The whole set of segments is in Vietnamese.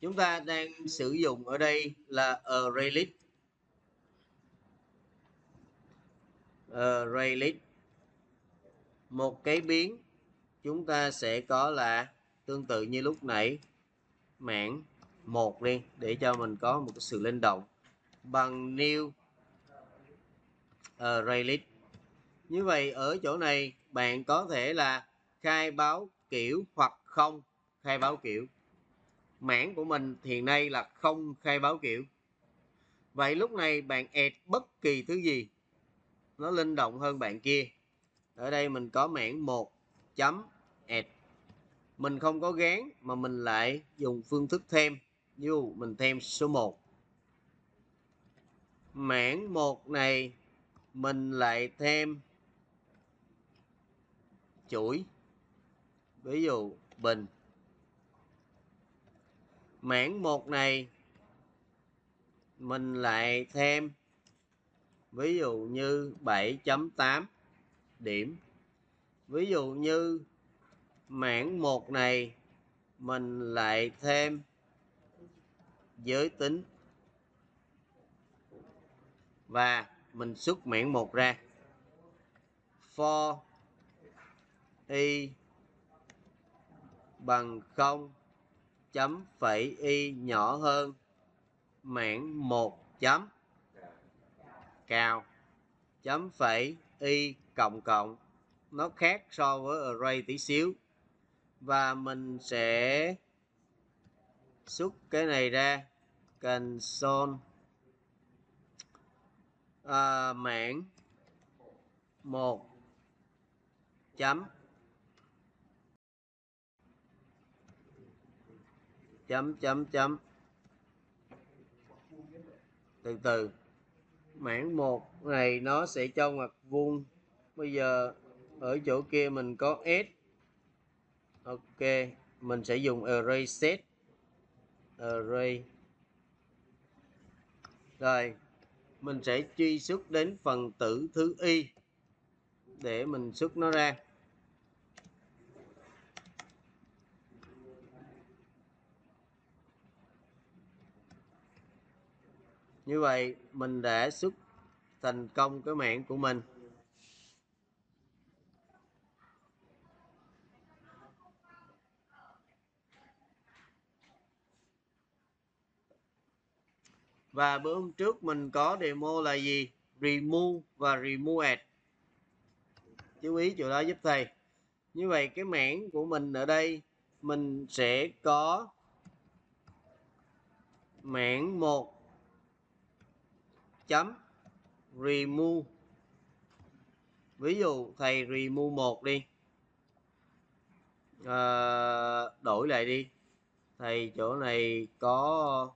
chúng ta đang sử dụng ở đây là array list. Array list. Một cái biến chúng ta sẽ có là tương tự như lúc nãy. Mảng một đi, để cho mình có một cái sự linh động. Bằng new array list. Như vậy, ở chỗ này, bạn có thể là khai báo kiểu hoặc không. Khai báo kiểu mảng của mình hiện nay là không khai báo kiểu. Vậy lúc này bạn add bất kỳ thứ gì, nó linh động hơn bạn kia. Ở đây mình có mảng 1 chấm add. Mình không có gán mà mình lại dùng phương thức thêm. Như mình thêm số 1 mảng 1 này mình lại thêm chuỗi. Ví dụ bình mảng một này, mình lại thêm, ví dụ như 7.8 điểm. Ví dụ như mảng một này, mình lại thêm giới tính. Và mình xuất mảng một ra. For y bằng 0 chấm phẩy y nhỏ hơn mảng 1 chấm. Cao. Chấm phẩy y cộng cộng. Nó khác so với array tí xíu. Và mình sẽ xuất cái này ra. Console. À, mảng 1 chấm. Chấm chấm chấm. Từ từ. Mảng một này nó sẽ cho ngoặc vuông. Bây giờ ở chỗ kia mình có s. Ok, mình sẽ dùng array set. Array. Rồi, mình sẽ truy xuất đến phần tử thứ y để mình xuất nó ra. Như vậy, mình đã xuất thành công cái mạng của mình. Và bữa hôm trước mình có demo là gì? Remove và remove add chú ý chỗ đó giúp thầy. Như vậy, cái mảng của mình ở đây, mình sẽ có mảng một chấm remove. Ví dụ thầy remove một đi. À, đổi lại đi. Thầy chỗ này có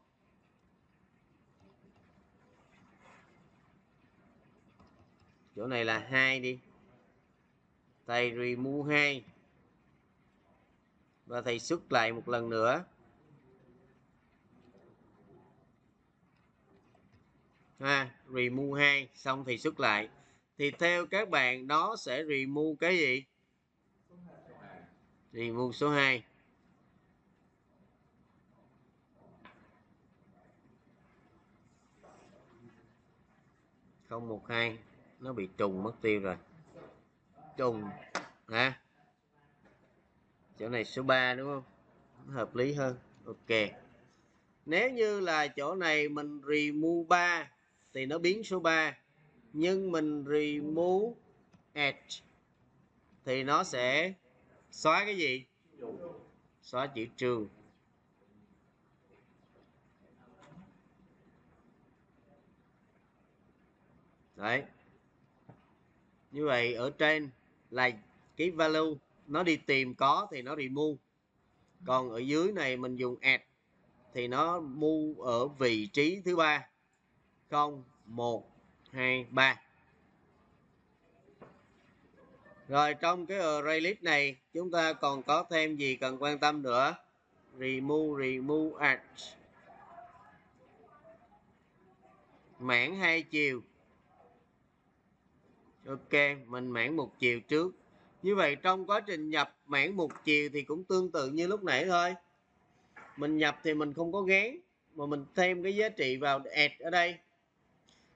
chỗ này là hai đi. Thầy remove hai. Và thầy xuất lại một lần nữa. Ha remove 2 xong thì xuất lại. Thì theo các bạn, đó sẽ remove cái gì? Remove số 2 không một hai, nó bị trùng, mất tiêu rồi. Trùng, hả? Chỗ này số 3 đúng không? Hợp lý hơn. Ok. Nếu như là chỗ này mình remove 3 thì nó biến số 3 nhưng mình remove edge thì nó sẽ xóa cái gì? Xóa chữ trường đấy. Như vậy ở trên là cái value nó đi tìm có thì nó remove còn ở dưới này mình dùng add thì nó mu ở vị trí thứ ba. 0 1 2 3 rồi, trong cái array list này, chúng ta còn có thêm gì cần quan tâm nữa? Remove remove at mảng hai chiều. Ok, mình mảng một chiều trước. Như vậy, trong quá trình nhập mảng một chiều thì cũng tương tự như lúc nãy thôi. Mình nhập thì mình không có gán, mà mình thêm cái giá trị vào add ở đây.